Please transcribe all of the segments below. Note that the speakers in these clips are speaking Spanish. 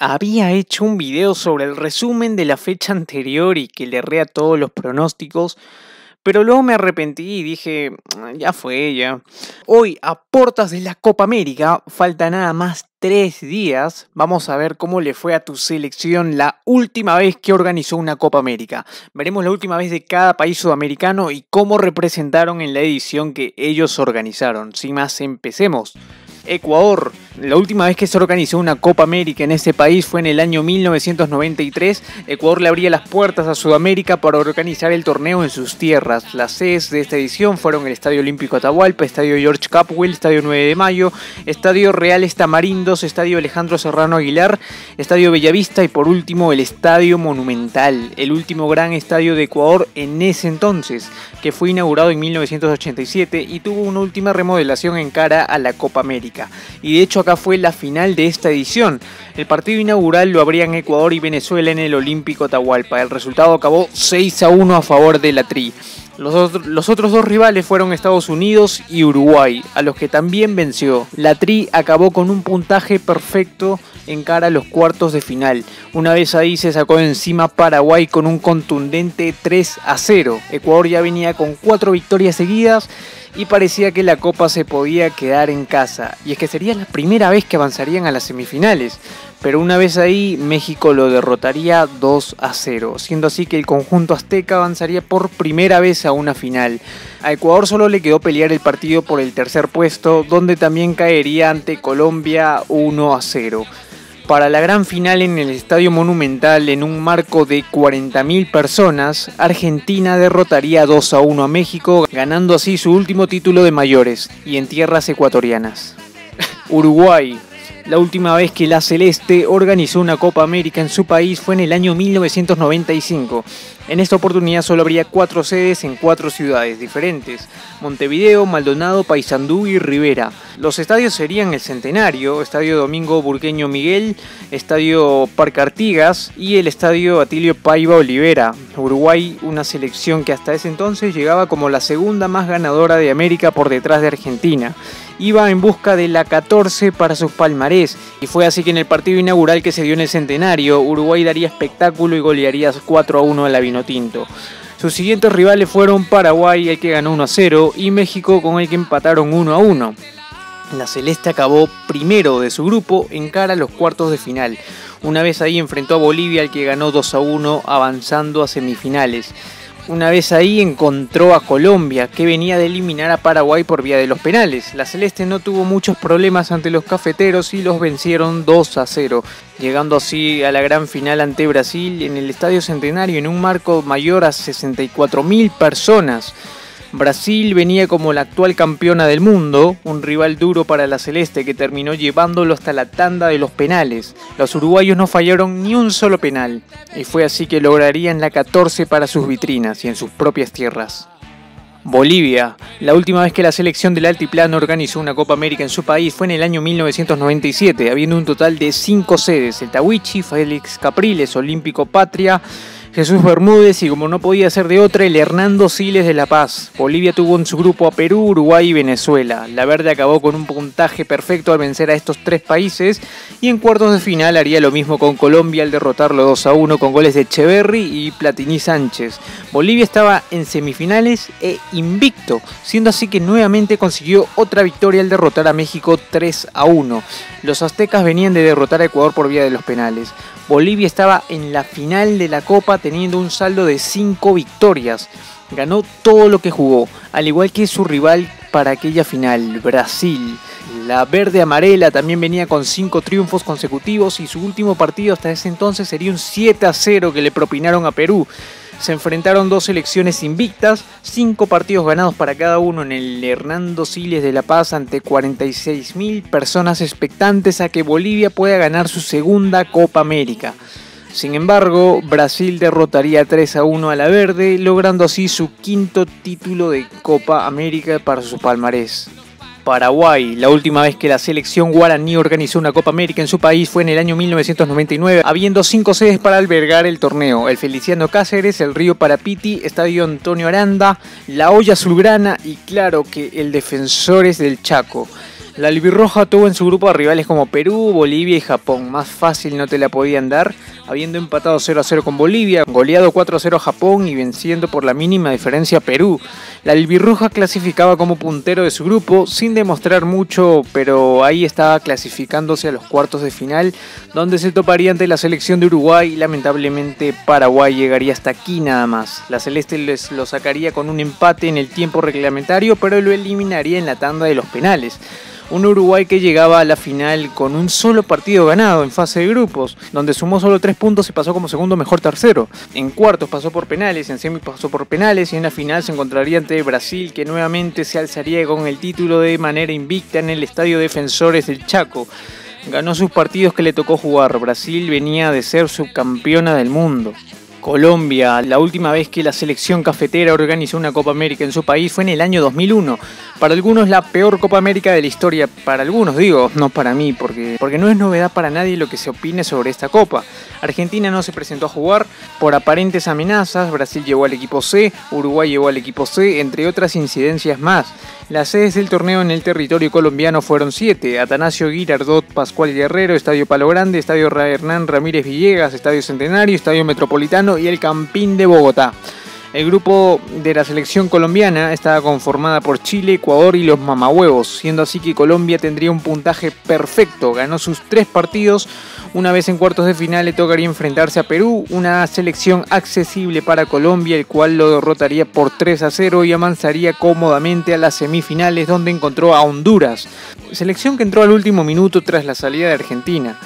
había hecho un video sobre el resumen de la fecha anterior y que le a todos los pronósticos, pero luego me arrepentí y dije, "Ah, ya fue ya. Hoy, a de la Copa América, falta nada más tres días. Vamos a ver cómo le fue a tu selección la última vez que organizó una Copa América. Veremos la última vez de cada país sudamericano y cómo representaron en la edición que ellos organizaron. Sin más, empecemos. Ecuador. La última vez que se organizó una Copa América en ese país fue en el año 1993. Ecuador le abría las puertas a Sudamérica para organizar el torneo en sus tierras. Las sedes de esta edición fueron el Estadio Olímpico Atahualpa, Estadio George Capwell, Estadio 9 de Mayo, Estadio Real Tamarindos, Estadio Alejandro Serrano Aguilar, Estadio Bellavista y por último el Estadio Monumental, el último gran estadio de Ecuador en ese entonces, que fue inaugurado en 1987 y tuvo una última remodelación en cara a la Copa América. Y de hecho fue la final de esta edición. El partido inaugural lo abrían Ecuador y Venezuela en el Olímpico Atahualpa. El resultado acabó 6 a 1 a favor de la Tri. Los, otro- los otros dos rivales fueron Estados Unidos y Uruguay, a los que también venció. La Tri acabó con un puntaje perfecto en cara a los cuartos de final. Una vez ahí se sacó encima Paraguay con un contundente 3 a 0. Ecuador ya venía con cuatro victorias seguidas y parecía que la copa se podía quedar en casa. Y es que sería la primera vez que avanzarían a las semifinales. Pero una vez ahí, México lo derrotaría 2 a 0, siendo así que el conjunto azteca avanzaría por primera vez a una final. A Ecuador solo le quedó pelear el partido por el tercer puesto, donde también caería ante Colombia 1 a 0. Para la gran final en el Estadio Monumental, en un marco de 40.000 personas, Argentina derrotaría 2 a 1 a México, ganando así su último título de mayores y en tierras ecuatorianas. Uruguay. La última vez que la Celeste organizó una Copa América en su país fue en el año 1995. En esta oportunidad solo habría cuatro sedes en cuatro ciudades diferentes, Montevideo, Maldonado, Paysandú y Rivera. Los estadios serían el Centenario, Estadio Domingo Burgueño Miguel, Estadio Parque Artigas y el Estadio Atilio Paiva Olivera. Uruguay, una selección que hasta ese entonces llegaba como la segunda más ganadora de América por detrás de Argentina iba en busca de la 14 para sus palmarés. Y fue así que en el partido inaugural que se dio en el Centenario, Uruguay daría espectáculo y golearía 4 a 1 a la Vinotinto. Sus siguientes rivales fueron Paraguay, el que ganó 1 a 0, y México, con el que empataron 1 a 1. La Celeste acabó primero de su grupo en cara a los cuartos de final. Una vez ahí enfrentó a Bolivia, al que ganó 2 a 1, avanzando a semifinales. Una vez ahí encontró a Colombia, que venía de eliminar a Paraguay por vía de los penales. La Celeste no tuvo muchos problemas ante los cafeteros y los vencieron 2 a 0, llegando así a la gran final ante Brasil en el Estadio Centenario en un marco mayor a 64.000 personas. Brasil venía como la actual campeona del mundo, un rival duro para la Celeste que terminó llevándolo hasta la tanda de los penales. Los uruguayos no fallaron ni un solo penal, y fue así que lograrían la 14 para sus vitrinas y en sus propias tierras. Bolivia. La última vez que la selección del altiplano organizó una Copa América en su país fue en el año 1997, habiendo un total de cinco sedes: el Tawichi, Félix Capriles, Olímpico Patria, Jesús Bermúdez y como no podía ser de otra, el Hernando Siles de La Paz. Bolivia tuvo en su grupo a Perú, Uruguay y Venezuela. La verde acabó con un puntaje perfecto al vencer a estos tres países y en cuartos de final haría lo mismo con Colombia al derrotarlo 2 a 1 con goles de Echeverry y Platini Sánchez. Bolivia estaba en semifinales e invicto, siendo así que nuevamente consiguió otra victoria al derrotar a México 3 a 1. Los aztecas venían de derrotar a Ecuador por vía de los penales. Bolivia estaba en la final de la Copa teniendo un saldo de 5 victorias. Ganó todo lo que jugó, al igual que su rival para aquella final, Brasil. La verde amarela también venía con 5 triunfos consecutivos y su último partido hasta ese entonces sería un 7 a 0 que le propinaron a Perú. Se enfrentaron dos selecciones invictas, cinco partidos ganados para cada uno en el Hernando Siles de La Paz ante 46.000 personas expectantes a que Bolivia pueda ganar su segunda Copa América. Sin embargo, Brasil derrotaría 3 a 1 a la verde, logrando así su quinto título de Copa América para su palmarés. Paraguay. La última vez que la selección guaraní organizó una Copa América en su país fue en el año 1999, habiendo cinco sedes para albergar el torneo: el Feliciano Cáceres, el Río Parapiti, Estadio Antonio Aranda, la Olla Azulgrana y claro que el Defensores del Chaco. La albirroja tuvo en su grupo a rivales como Perú, Bolivia y Japón. Más fácil no te la podían dar, habiendo empatado 0 a 0 con Bolivia, goleado 4 a 0 a Japón y venciendo por la mínima diferencia a Perú. La albirroja clasificaba como puntero de su grupo sin demostrar mucho, pero ahí estaba clasificándose a los cuartos de final, donde se toparía ante la selección de Uruguay y lamentablemente Paraguay llegaría hasta aquí nada más. La celeste les lo sacaría con un empate en el tiempo reglamentario, pero lo eliminaría en la tanda de los penales un Uruguay que llegaba a la final con un solo partido ganado en fase de grupos, donde sumó solo tres puntos y pasó como segundo mejor tercero. En cuartos pasó por penales, en semis pasó por penales y en la final se encontraría ante Brasil que nuevamente se alzaría con el título de manera invicta en el Estadio Defensores del Chaco. Ganó sus partidos que le tocó jugar. Brasil venía de ser subcampeona del mundo. Colombia, la última vez que la selección cafetera organizó una Copa América en su país fue en el año 2001. Para algunos la peor Copa América de la historia, para algunos digo, no para mí, porque, porque no es novedad para nadie lo que se opine sobre esta Copa. Argentina no se presentó a jugar por aparentes amenazas, Brasil llevó al equipo C, Uruguay llevó al equipo C, entre otras incidencias más. Las sedes del torneo en el territorio colombiano fueron siete, Atanasio Girardot, Pascual Guerrero, Estadio Palo Grande, Estadio Hernán Ramírez Villegas, Estadio Centenario, Estadio Metropolitano y el Campín de Bogotá. El grupo de la selección colombiana estaba conformada por Chile, Ecuador y los mamahuevos, siendo así que Colombia tendría un puntaje perfecto. Ganó sus tres partidos. Una vez en cuartos de final le tocaría enfrentarse a Perú, una selección accesible para Colombia, el cual lo derrotaría por 3 a 0 y avanzaría cómodamente a las semifinales donde encontró a Honduras. Selección que entró al último minuto tras la salida de Argentina.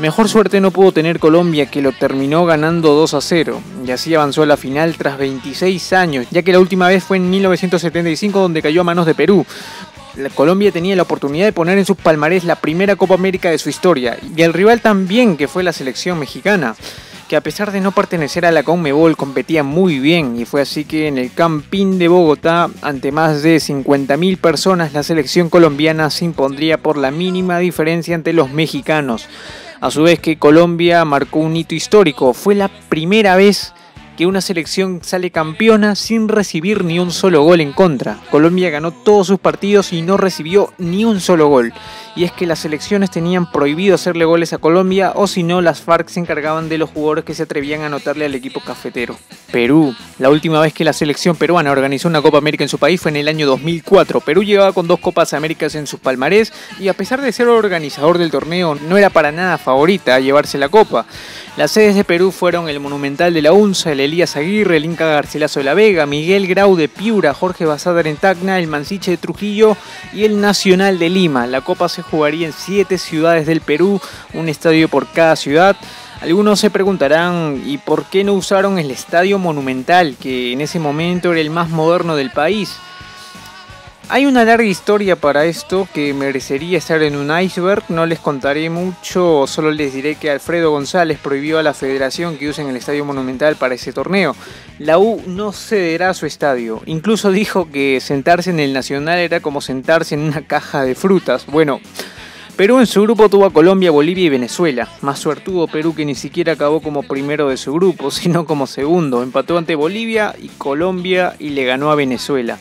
Mejor suerte no pudo tener Colombia que lo terminó ganando 2 a 0 y así avanzó a la final tras 26 años, ya que la última vez fue en 1975 donde cayó a manos de Perú. Colombia tenía la oportunidad de poner en sus palmarés la primera Copa América de su historia y el rival también que fue la selección mexicana que a pesar de no pertenecer a la Conmebol competía muy bien y fue así que en el Campín de Bogotá, ante más de 50.000 personas, la selección colombiana se impondría por la mínima diferencia ante los mexicanos. A su vez que Colombia marcó un hito histórico, fue la primera vez que una selección sale campeona sin recibir ni un solo gol en contra. Colombia ganó todos sus partidos y no recibió ni un solo gol y es que las selecciones tenían prohibido hacerle goles a Colombia o si no las FARC se encargaban de los jugadores que se atrevían a anotarle al equipo cafetero. Perú. La última vez que la selección peruana organizó una Copa América en su país fue en el año 2004. Perú llegaba con dos Copas Américas en sus palmarés y a pesar de ser organizador del torneo no era para nada favorita a llevarse la Copa. Las sedes de Perú fueron el Monumental de la UNSA, el Elías Aguirre, el Inca Garcilaso de la Vega, Miguel Grau de Piura, Jorge Basada en Tacna, el Mansiche de Trujillo y el Nacional de Lima. La Copa se jugaría en siete ciudades del Perú, un estadio por cada ciudad. Algunos se preguntarán, ¿y por qué no usaron el Estadio Monumental, que en ese momento era el más moderno del país? Hay una larga historia para esto que merecería estar en un iceberg, no les contaré mucho, solo les diré que Alfredo González prohibió a la federación que usen el estadio monumental para ese torneo. La U no cederá su estadio, incluso dijo que sentarse en el Nacional era como sentarse en una caja de frutas. Bueno, Perú en su grupo tuvo a Colombia, Bolivia y Venezuela. Más suertudo Perú que ni siquiera acabó como primero de su grupo, sino como segundo. Empató ante Bolivia y Colombia y le ganó a Venezuela.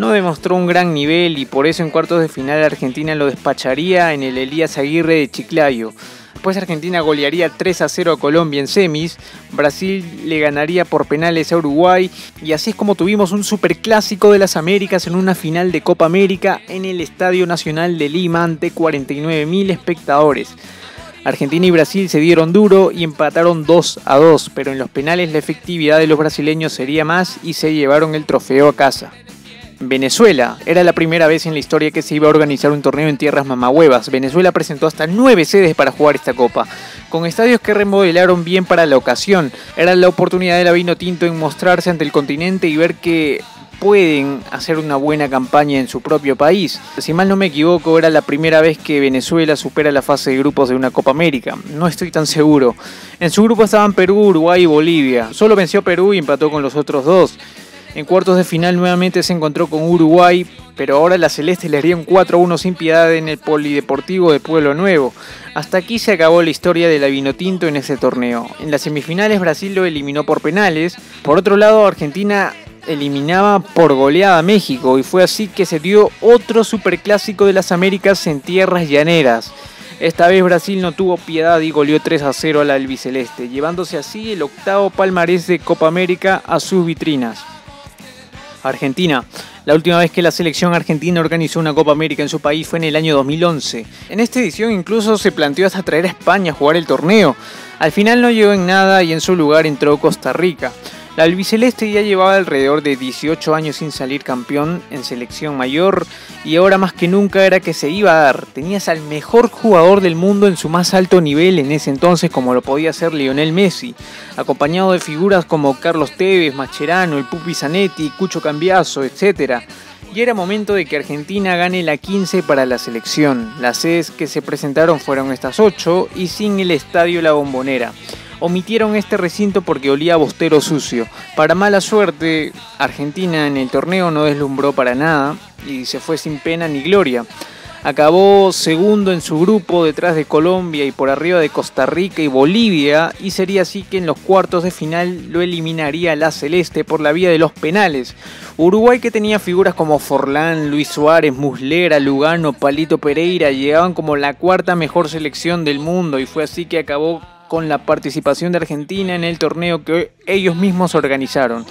No demostró un gran nivel y por eso en cuartos de final Argentina lo despacharía en el Elías Aguirre de Chiclayo. Después Argentina golearía 3 a 0 a Colombia en semis, Brasil le ganaría por penales a Uruguay y así es como tuvimos un superclásico de las Américas en una final de Copa América en el Estadio Nacional de Lima ante 49.000 espectadores. Argentina y Brasil se dieron duro y empataron 2 a 2, pero en los penales la efectividad de los brasileños sería más y se llevaron el trofeo a casa. Venezuela. Era la primera vez en la historia que se iba a organizar un torneo en tierras mamahuevas. Venezuela presentó hasta nueve sedes para jugar esta copa, con estadios que remodelaron bien para la ocasión. Era la oportunidad de la Vino Tinto en mostrarse ante el continente y ver que pueden hacer una buena campaña en su propio país. Si mal no me equivoco, era la primera vez que Venezuela supera la fase de grupos de una Copa América. No estoy tan seguro. En su grupo estaban Perú, Uruguay y Bolivia. Solo venció Perú y empató con los otros dos. En cuartos de final nuevamente se encontró con Uruguay, pero ahora la Celeste le haría un 4-1 sin piedad en el Polideportivo de Pueblo Nuevo. Hasta aquí se acabó la historia de la Vinotinto en ese torneo. En las semifinales Brasil lo eliminó por penales. Por otro lado, Argentina eliminaba por goleada a México y fue así que se dio otro superclásico de las Américas en tierras llaneras. Esta vez Brasil no tuvo piedad y goleó 3 a 0 a la albiceleste, llevándose así el octavo palmarés de Copa América a sus vitrinas. Argentina. La última vez que la selección argentina organizó una Copa América en su país fue en el año 2011. En esta edición incluso se planteó hasta traer a España a jugar el torneo. Al final no llegó en nada y en su lugar entró Costa Rica. La albiceleste ya llevaba alrededor de 18 años sin salir campeón en selección mayor y ahora más que nunca era que se iba a dar. Tenías al mejor jugador del mundo en su más alto nivel en ese entonces como lo podía ser Lionel Messi, acompañado de figuras como Carlos Tevez, Macherano, el Pupi Zanetti, Cucho Cambiaso, etc. Y era momento de que Argentina gane la 15 para la selección. Las sedes que se presentaron fueron estas 8 y sin el estadio La Bombonera omitieron este recinto porque olía a bostero sucio. Para mala suerte, Argentina en el torneo no deslumbró para nada y se fue sin pena ni gloria. Acabó segundo en su grupo detrás de Colombia y por arriba de Costa Rica y Bolivia y sería así que en los cuartos de final lo eliminaría la Celeste por la vía de los penales. Uruguay que tenía figuras como Forlán, Luis Suárez, Muslera, Lugano, Palito Pereira llegaban como la cuarta mejor selección del mundo y fue así que acabó con la participación de Argentina en el torneo que ellos mismos organizaron.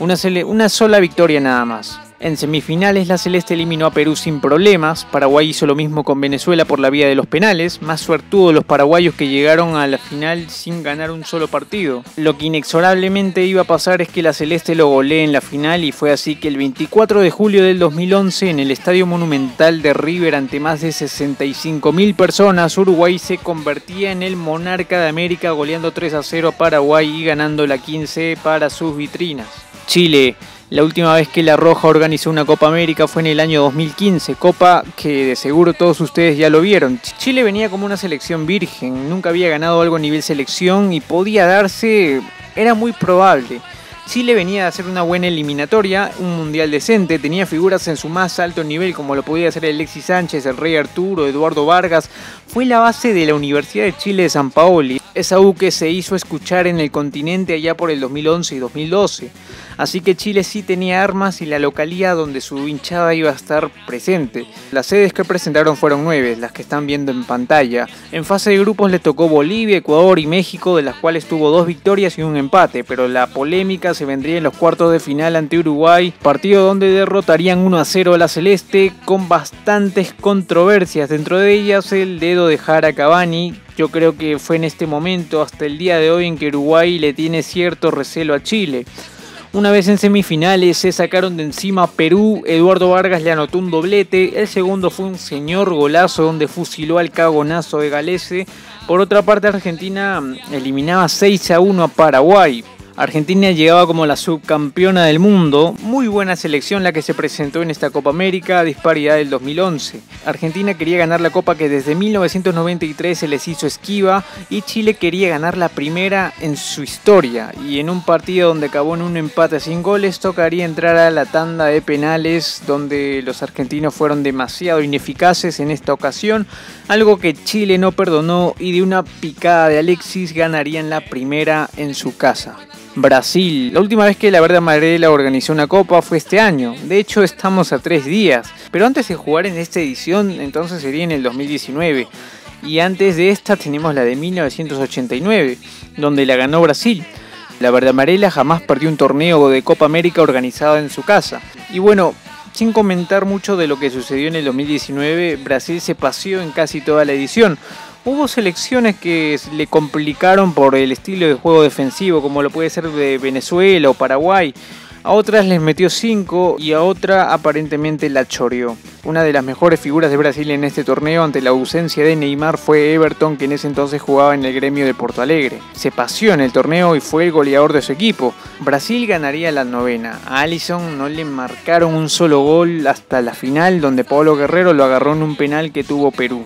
Una, sola victoria nada más. En semifinales la Celeste eliminó a Perú sin problemas, Paraguay hizo lo mismo con Venezuela por la vía de los penales, más suertudo los paraguayos que llegaron a la final sin ganar un solo partido. Lo que inexorablemente iba a pasar es que la Celeste lo golee en la final y fue así que el 24 de julio del 2011 en el Estadio Monumental de River ante más de 65.000 personas, Uruguay se convertía en el monarca de América goleando 3 a 0 a Paraguay y ganando la 15 para sus vitrinas. Chile la última vez que La Roja organizó una Copa América fue en el año 2015, Copa que de seguro todos ustedes ya lo vieron. Chile venía como una selección virgen, nunca había ganado algo a nivel selección y podía darse, era muy probable. Chile venía a hacer una buena eliminatoria, un mundial decente, tenía figuras en su más alto nivel como lo podía hacer Alexis Sánchez, el Rey Arturo, Eduardo Vargas. Fue la base de la Universidad de Chile de San Paoli, esa U que se hizo escuchar en el continente allá por el 2011 y 2012. Así que Chile sí tenía armas y la localía donde su hinchada iba a estar presente. Las sedes que presentaron fueron nueve, las que están viendo en pantalla. En fase de grupos le tocó Bolivia, Ecuador y México, de las cuales tuvo dos victorias y un empate, pero la polémica se vendría en los cuartos de final ante Uruguay, partido donde derrotarían 1 a 0 a la Celeste con bastantes controversias, dentro de ellas el dedo de Jara Cavani, yo creo que fue en este momento, hasta el día de hoy, en que Uruguay le tiene cierto recelo a Chile. Una vez en semifinales se sacaron de encima Perú, Eduardo Vargas le anotó un doblete, el segundo fue un señor golazo donde fusiló al cagonazo de Galese. Por otra parte Argentina eliminaba 6 a 1 a Paraguay. Argentina llegaba como la subcampeona del mundo, muy buena selección la que se presentó en esta Copa América, disparidad del 2011. Argentina quería ganar la Copa que desde 1993 se les hizo esquiva y Chile quería ganar la primera en su historia y en un partido donde acabó en un empate sin goles tocaría entrar a la tanda de penales donde los argentinos fueron demasiado ineficaces en esta ocasión, algo que Chile no perdonó y de una picada de Alexis ganarían la primera en su casa. Brasil. La última vez que la Verde Amarela organizó una copa fue este año. De hecho, estamos a tres días. Pero antes de jugar en esta edición, entonces sería en el 2019. Y antes de esta tenemos la de 1989, donde la ganó Brasil. La Verde Amarela jamás perdió un torneo de Copa América organizado en su casa. Y bueno, sin comentar mucho de lo que sucedió en el 2019, Brasil se paseó en casi toda la edición. Hubo selecciones que le complicaron por el estilo de juego defensivo, como lo puede ser de Venezuela o Paraguay. A otras les metió 5 y a otra aparentemente la choreó. Una de las mejores figuras de Brasil en este torneo ante la ausencia de Neymar fue Everton, que en ese entonces jugaba en el gremio de Porto Alegre. Se paseó en el torneo y fue el goleador de su equipo. Brasil ganaría la novena. A Allison no le marcaron un solo gol hasta la final, donde Pablo Guerrero lo agarró en un penal que tuvo Perú.